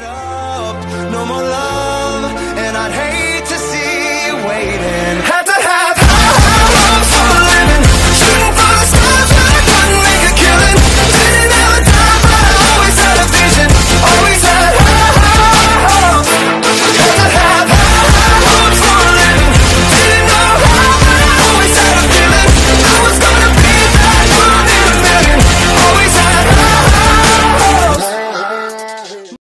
matter